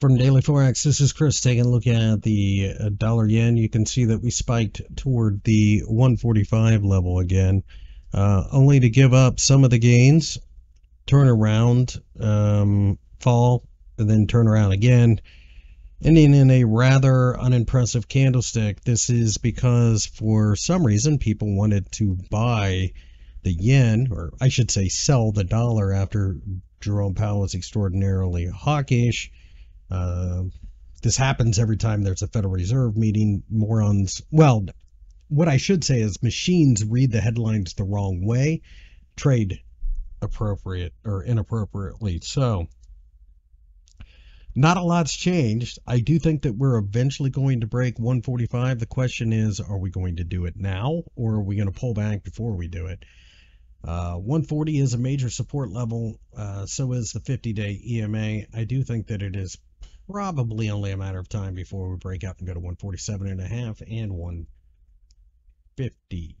From Daily Forex, this is Chris taking a look at the uh, dollar yen. You can see that we spiked toward the 145 level again, uh, only to give up some of the gains, turn around, um, fall, and then turn around again, ending in a rather unimpressive candlestick. This is because for some reason people wanted to buy the yen, or I should say sell the dollar after Jerome Powell was extraordinarily hawkish uh, this happens every time there's a Federal Reserve meeting. Morons, well, what I should say is machines read the headlines the wrong way, trade appropriate or inappropriately. So, not a lot's changed. I do think that we're eventually going to break 145. The question is, are we going to do it now or are we going to pull back before we do it? Uh, 140 is a major support level. Uh, so is the 50 day EMA. I do think that it is probably only a matter of time before we break out and go to 147 and a half and 150.